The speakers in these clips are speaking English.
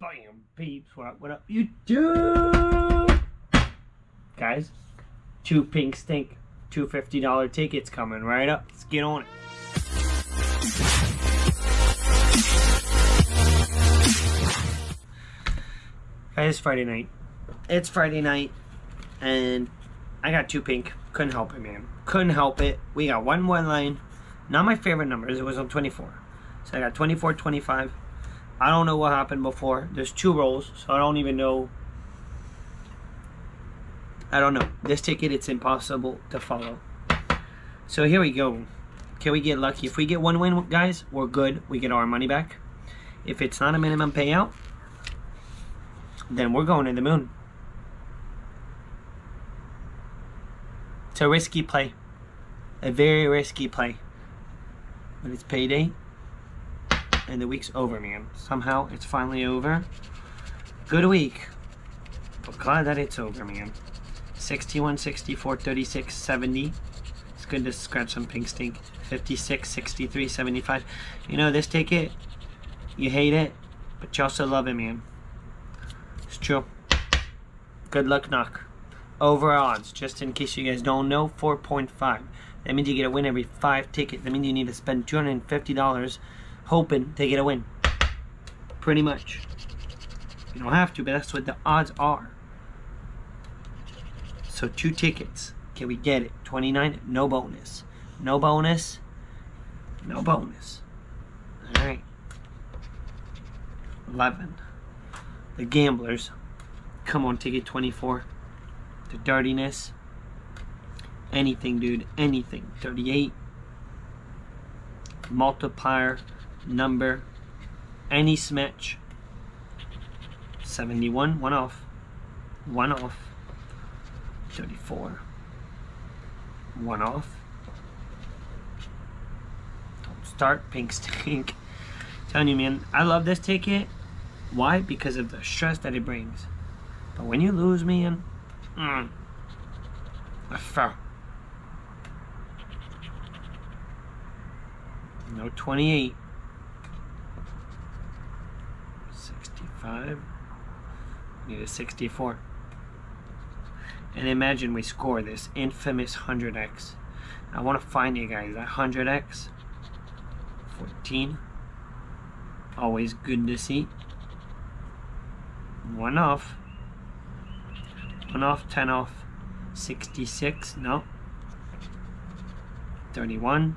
Bam, peeps. What up, what up, YouTube? Guys, two pink stink, two $50 tickets coming right up. Let's get on it. Guys, it's Friday night. It's Friday night, and I got two pink. Couldn't help it, man. Couldn't help it. We got one one line. Not my favorite numbers. It was on 24. So I got 24, 25. I don't know what happened before. There's two rolls, so I don't even know. I don't know. This ticket, it's impossible to follow. So here we go. Can we get lucky? If we get one win, guys, we're good. We get our money back. If it's not a minimum payout, then we're going to the moon. It's a risky play. A very risky play. But it's payday. And the week's over, man. Somehow it's finally over. Good week. But glad that it's over, man. 61, 64, 36, 70. It's good to scratch some pink stink. 56, 63, 75. You know, this ticket, you hate it, but you also love it, man. It's true. Good luck, knock. Over odds, just in case you guys don't know, 4.5. That means you get a win every five tickets. That means you need to spend $250 hoping to get a win. Pretty much. You don't have to, but that's what the odds are. So two tickets. Can we get it? 29, no bonus. No bonus. No bonus. Alright. 11. The Gamblers. Come on, ticket 24. The Dirtiness. Anything, dude. Anything. 38. Multiplier. Number. Any smatch. 71. One off. One off. 34. One off. Don't start. Pink stink. Telling you, man. I love this ticket. Why? Because of the stress that it brings. But when you lose, man, mm. No 28. 65. Need a 64. And imagine we score this infamous 100x. I want to find you guys that 100x. 14. Always good to see. One off. One off, 10 off. 66, no. 31.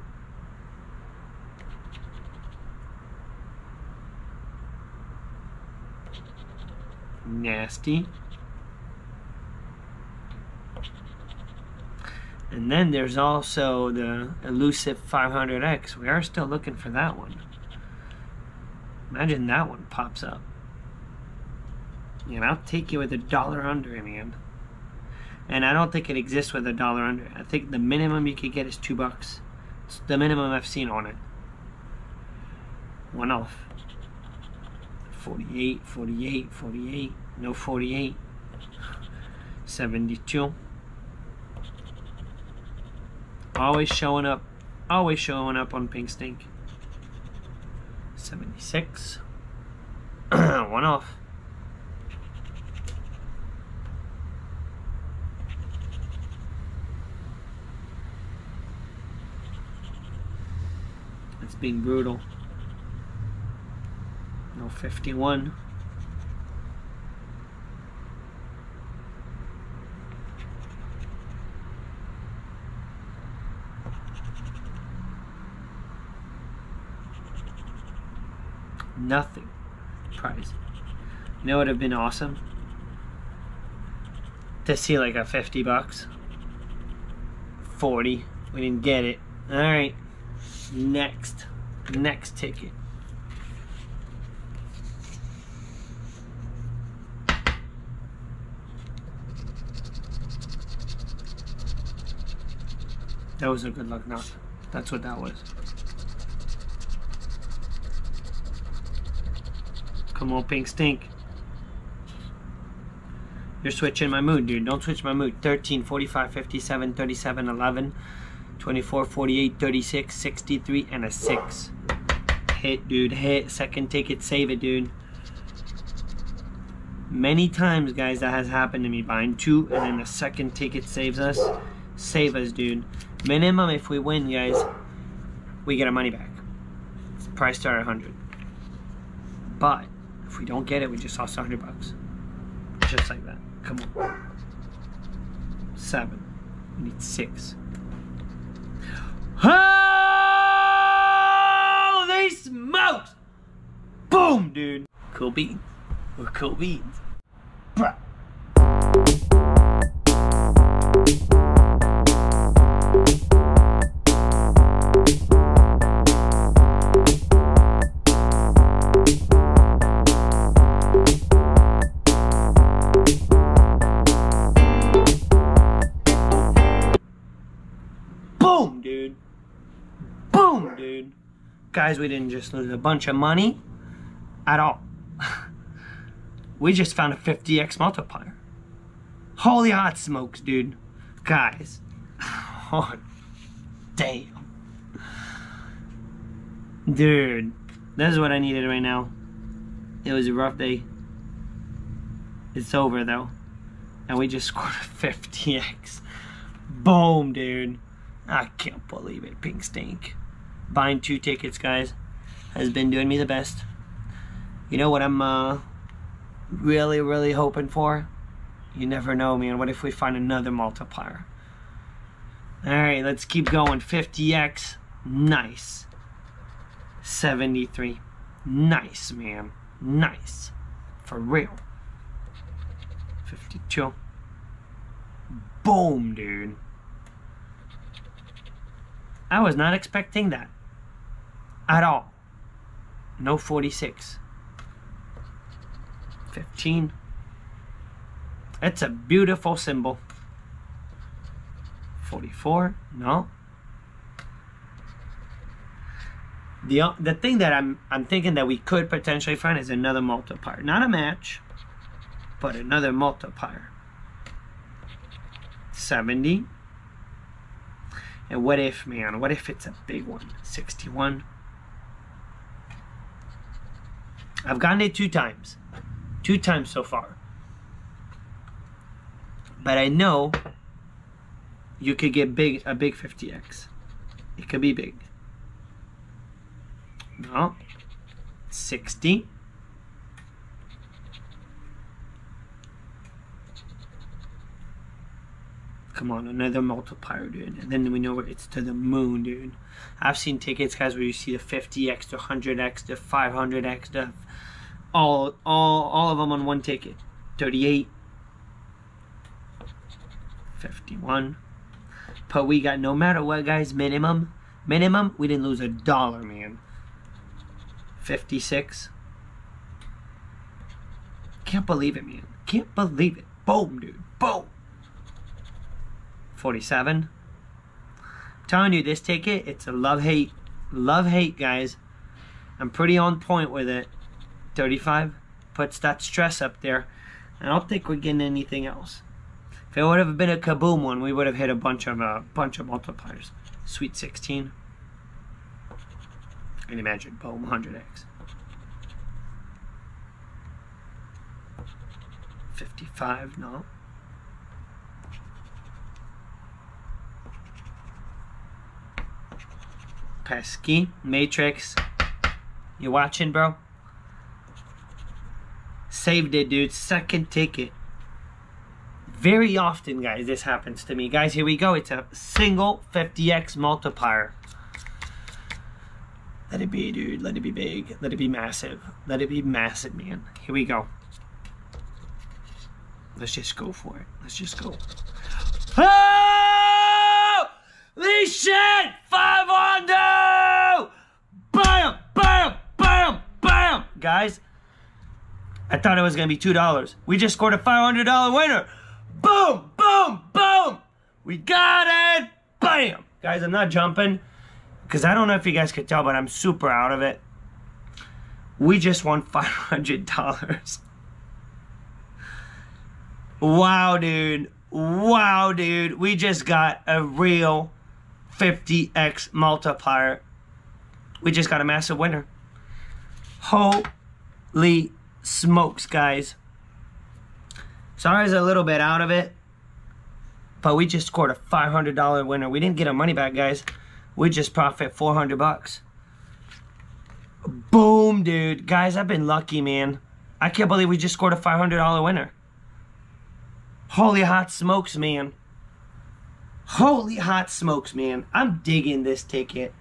Nasty. And then there's also the elusive 500X. We are still looking for that one. Imagine that one pops up. And I'll take you with a dollar under, man. And I don't think it exists with a dollar under. I think the minimum you could get is two bucks. It's the minimum I've seen on it. One off. 48, 48, 48. No 48. 72. Always showing up. Always showing up on Pink Stink. 76. One off. It's being brutal. No 51. Nothing. Prize. You know what would have been awesome? To see like a 50 bucks. 40. We didn't get it. Alright. Next. Next ticket. That was a good luck knock. That's what that was. Come on, pink stink. You're switching my mood, dude. Don't switch my mood. 13, 45, 57, 37, 11, 24, 48, 36, 63, and a 6. Hit, dude. Hit. Second ticket. Save it, dude. Many times, guys, that has happened to me. Buying two and then the second ticket saves us. Save us, dude. Minimum, if we win, guys, we get our money back. It's price start at 100. But if we don't get it, we just lost 100 bucks. Just like that. Come on. Seven. We need six. Holy smokes! Boom, dude. Cool bean. We're cool beans. Guys, we didn't just lose a bunch of money at all. we just found a 50x multiplier. Holy hot smokes, dude. Guys. Oh, damn. Dude, this is what I needed right now. It was a rough day. It's over though. And we just scored a 50x. Boom, dude. I can't believe it. Pink stink. Buying two tickets, guys, has been doing me the best. You know what I'm uh, really, really hoping for? You never know, man. What if we find another multiplier? Alright, let's keep going. 50x. Nice. 73. Nice, man. Nice. For real. 52. Boom, dude. I was not expecting that. At all. No 46. 15. It's a beautiful symbol. 44. No. The, the thing that I'm I'm thinking that we could potentially find is another multiplier. Not a match, but another multiplier. 70. And what if, man, what if it's a big one? 61. I've gotten it two times. Two times so far. But I know you could get big a big 50x. It could be big. No. 60. Come on, another multiplier, dude. And then we know it's to the moon, dude. I've seen tickets, guys, where you see the 50x, the 100x, the 500x, the all, all, all of them on one ticket. 38, 51. But we got no matter what, guys. Minimum, minimum. We didn't lose a dollar, man. 56. Can't believe it, man. Can't believe it. Boom, dude. Boom. 47. I'm telling you, this ticket, it's a love-hate. Love-hate, guys. I'm pretty on point with it. 35. Puts that stress up there. I don't think we're getting anything else. If it would have been a kaboom one, we would have hit a bunch of uh, bunch of multipliers. Sweet 16. And imagine, boom, 100x. 55, no. Pesky, Matrix. You watching, bro? Saved it, dude. Second ticket. Very often, guys, this happens to me. Guys, here we go. It's a single 50x multiplier. Let it be, dude. Let it be big. Let it be massive. Let it be massive, man. Here we go. Let's just go for it. Let's just go. Holy shit! 500! Bam! Bam! Bam! Bam! Guys, I thought it was going to be $2. We just scored a $500 winner. Boom! Boom! Boom! We got it! Bam! Guys, I'm not jumping because I don't know if you guys could tell, but I'm super out of it. We just won $500. Wow, dude. Wow, dude. We just got a real 50x multiplier. We just got a massive winner. Holy smokes, guys. Sorry, Sorry's a little bit out of it, but we just scored a $500 winner. We didn't get our money back, guys. We just profit 400 bucks. Boom, dude. Guys, I've been lucky, man. I can't believe we just scored a $500 winner. Holy hot smokes, man. Holy hot smokes, man. I'm digging this ticket.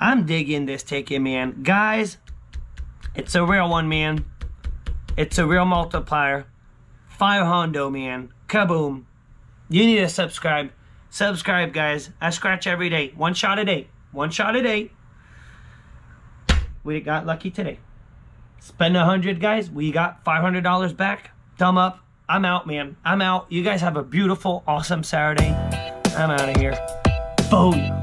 I'm digging this ticket, man. Guys, it's a real one, man. It's a real multiplier. Fire Hondo, man. Kaboom. You need to subscribe. Subscribe, guys. I scratch every day. One shot a day. One shot a day. We got lucky today. Spend a hundred, guys. We got $500 back. Thumb up. I'm out, man. I'm out. You guys have a beautiful, awesome Saturday. I'm out of here. Boom.